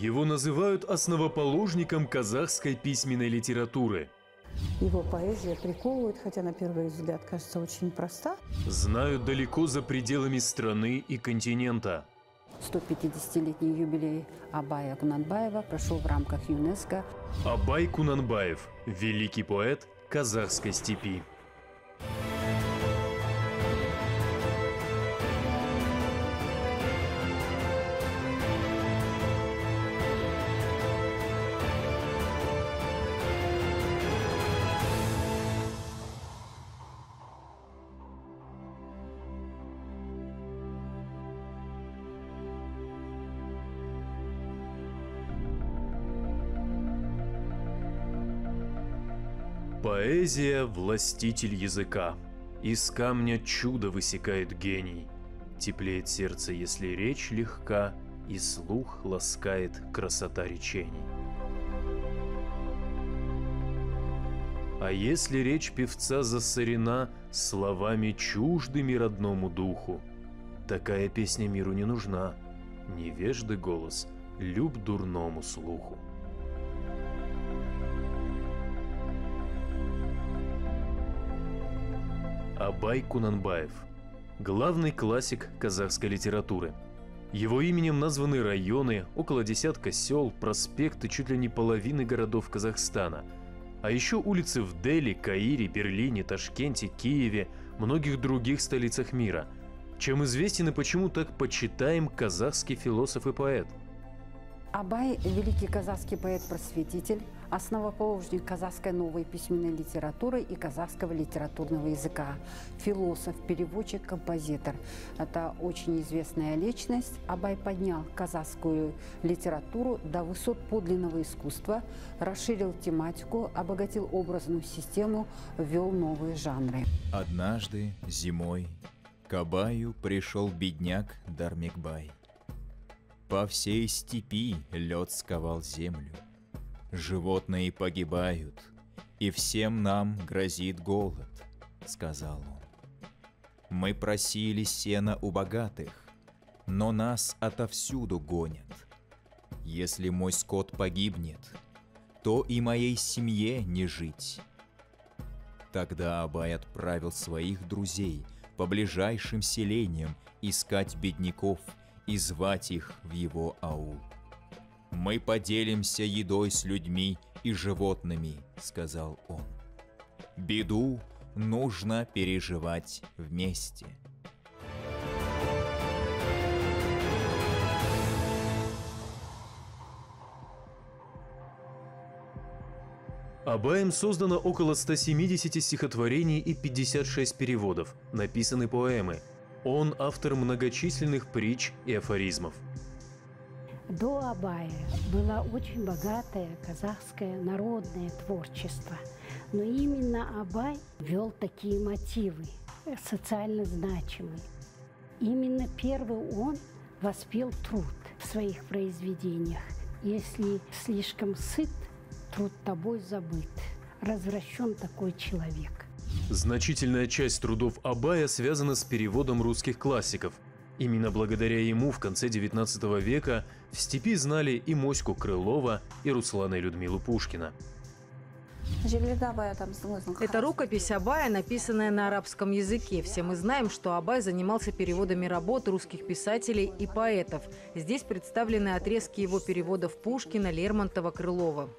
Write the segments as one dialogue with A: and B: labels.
A: Его называют основоположником казахской письменной литературы.
B: Его поэзия приковывает, хотя на первый взгляд кажется очень проста.
A: Знают далеко за пределами страны и континента.
C: 150-летний юбилей Абая Кунанбаева прошел в рамках ЮНЕСКО.
A: Абай Кунанбаев – великий поэт казахской степи. Поэзия – властитель языка. Из камня чудо высекает гений. Теплеет сердце, если речь легка, И слух ласкает красота речений. А если речь певца засорена Словами чуждыми родному духу, Такая песня миру не нужна. Невежды голос, люб дурному слуху. Абай Кунанбаев – главный классик казахской литературы. Его именем названы районы, около десятка сел, проспекты чуть ли не половины городов Казахстана. А еще улицы в Дели, Каире, Берлине, Ташкенте, Киеве, многих других столицах мира. Чем известен и почему так почитаем казахский философ и поэт –
C: Абай – великий казахский поэт-просветитель, основоположник казахской новой письменной литературы и казахского литературного языка, философ, переводчик, композитор. Это очень известная личность. Абай поднял казахскую литературу до высот подлинного искусства, расширил тематику, обогатил образную систему, ввел новые жанры.
D: Однажды зимой к Абаю пришел бедняк Дармикбай – по всей степи лед сковал землю. Животные погибают, и всем нам грозит голод, сказал он. Мы просили сена у богатых, но нас отовсюду гонят. Если мой скот погибнет, то и моей семье не жить. Тогда Абай отправил своих друзей по ближайшим селениям искать бедняков – и звать их в его аул. «Мы поделимся едой с людьми и животными», — сказал он. «Беду нужно переживать вместе».
A: Абаем создано около 170 стихотворений и 56 переводов, написаны поэмы – он автор многочисленных притч и афоризмов.
E: До Абая было очень богатое казахское народное творчество. Но именно Абай вел такие мотивы, социально значимые. Именно первый он воспел труд в своих произведениях. Если слишком сыт, труд тобой забыт. Развращен такой человек.
A: Значительная часть трудов Абая связана с переводом русских классиков. Именно благодаря ему в конце XIX века в степи знали и Моську Крылова, и Руслана и Людмилу Пушкина.
F: Это рукопись Абая, написанная на арабском языке. Все мы знаем, что Абай занимался переводами работ русских писателей и поэтов. Здесь представлены отрезки его переводов Пушкина, Лермонтова, Крылова.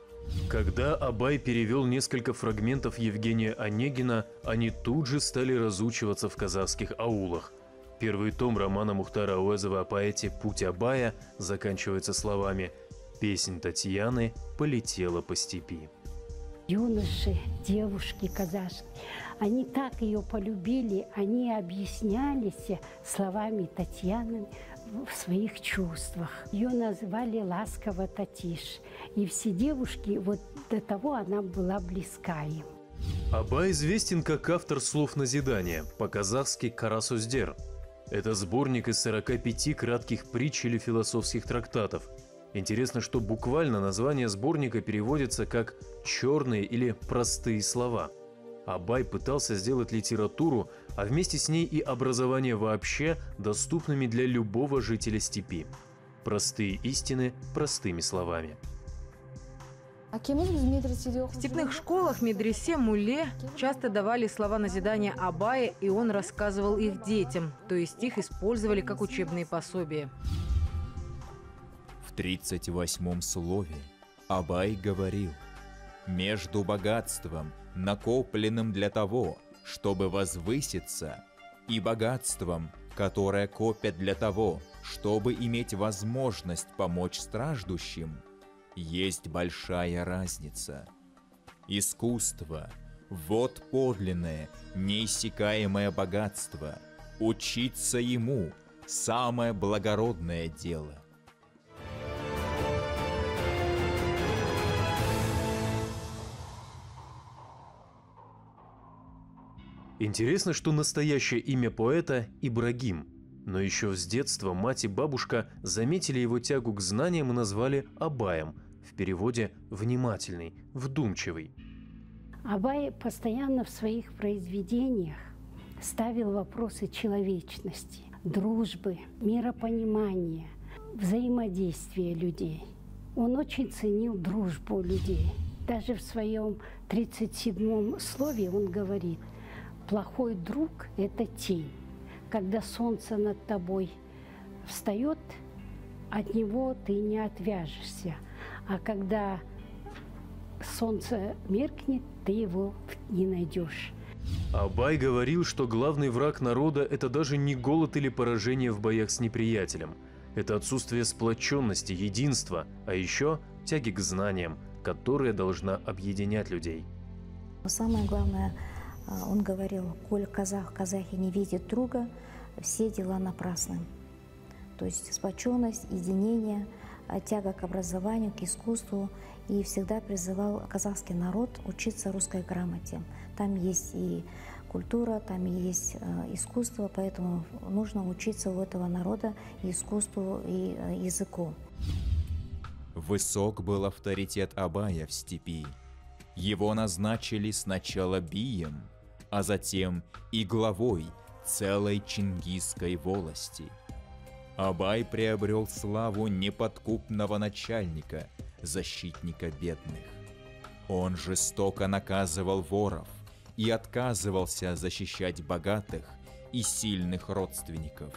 A: Когда Абай перевел несколько фрагментов Евгения Онегина, они тут же стали разучиваться в казахских аулах. Первый том романа Мухтара Уэзова о поэте «Путь Абая» заканчивается словами «Песнь Татьяны полетела по степи».
E: Юноши, девушки казашки, они так ее полюбили, они объяснялись словами Татьяны в своих чувствах. Ее назвали ласково Татиш. И все девушки, вот до того она была близка им.
A: Аба известен как автор слов назидания, по-казахски «Карасуздер». Это сборник из 45 кратких притч или философских трактатов. Интересно, что буквально название сборника переводится как «черные» или «простые слова». Абай пытался сделать литературу, а вместе с ней и образование вообще доступными для любого жителя степи. Простые истины простыми словами.
F: В степных школах медресе Муле часто давали слова назидания Абая, и он рассказывал их детям, то есть их использовали как учебные пособия.
D: В 38-м слове Абай говорил «Между богатством, накопленным для того, чтобы возвыситься, и богатством, которое копят для того, чтобы иметь возможность помочь страждущим, есть большая разница. Искусство – вот подлинное, неиссякаемое богатство. Учиться ему – самое благородное дело.
A: Интересно, что настоящее имя поэта – Ибрагим. Но еще с детства мать и бабушка заметили его тягу к знаниям и назвали Абаем, в переводе «внимательный», «вдумчивый».
E: Абай постоянно в своих произведениях ставил вопросы человечности, дружбы, миропонимания, взаимодействия людей. Он очень ценил дружбу людей. Даже в своем 37-м слове он говорит, плохой друг – это тень. Когда солнце над тобой встает, от него ты не отвяжешься. А когда солнце меркнет, ты его не найдешь.
A: Абай говорил, что главный враг народа – это даже не голод или поражение в боях с неприятелем. Это отсутствие сплоченности, единства, а еще тяги к знаниям, которая должна объединять людей.
G: Самое главное – он говорил, коль казах, казахи не видят друга, все дела напрасны. То есть сплоченность, единение, а, тяга к образованию, к искусству. И всегда призывал казахский народ учиться русской грамоте. Там есть и культура, там есть а, искусство, поэтому нужно учиться у этого народа искусству, и языку.
D: Высок был авторитет Абая в степи. Его назначили сначала бием, а затем и главой целой чингисской волости. Абай приобрел славу неподкупного начальника, защитника бедных. Он жестоко наказывал воров и отказывался защищать богатых и сильных родственников.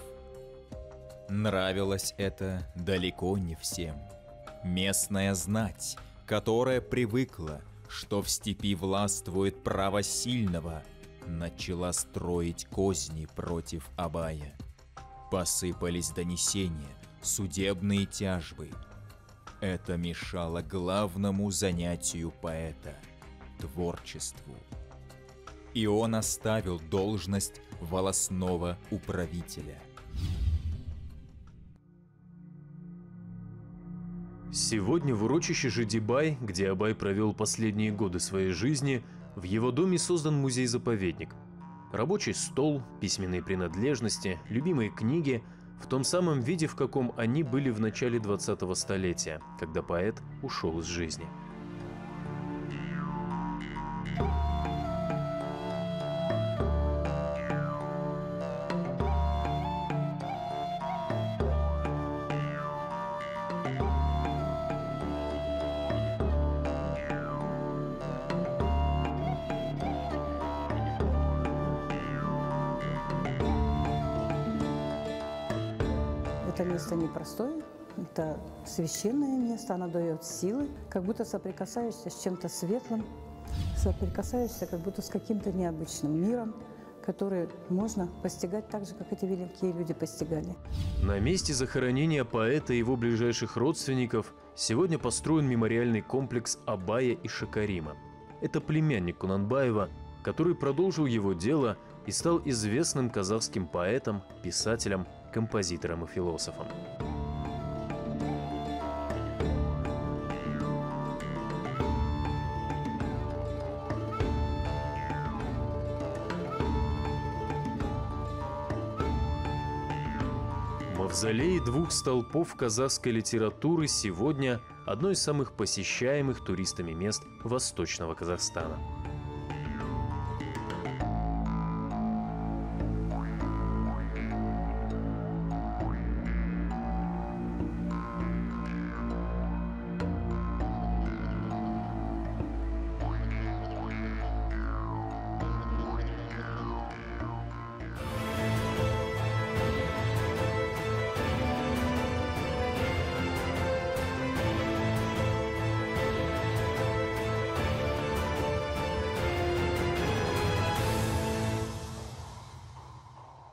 D: Нравилось это далеко не всем. Местная знать, которая привыкла, что в степи властвует право сильного – начала строить козни против Абая. Посыпались донесения, судебные тяжбы. Это мешало главному занятию поэта – творчеству. И он оставил должность волосного управителя.
A: Сегодня в урочище Жидибай, где Абай провел последние годы своей жизни – в его доме создан музей-заповедник. Рабочий стол, письменные принадлежности, любимые книги в том самом виде, в каком они были в начале 20-го столетия, когда поэт ушел из жизни.
B: Это место непростое, это священное место, оно дает силы, как будто соприкасаешься с чем-то светлым, соприкасаешься как будто с каким-то необычным миром, который можно постигать так же, как эти великие люди постигали.
A: На месте захоронения поэта и его ближайших родственников сегодня построен мемориальный комплекс Абая и Шакарима. Это племянник Кунанбаева, который продолжил его дело и стал известным казахским поэтом, писателем, композитором и философом. Мавзолей двух столпов казахской литературы сегодня одно из самых посещаемых туристами мест Восточного Казахстана.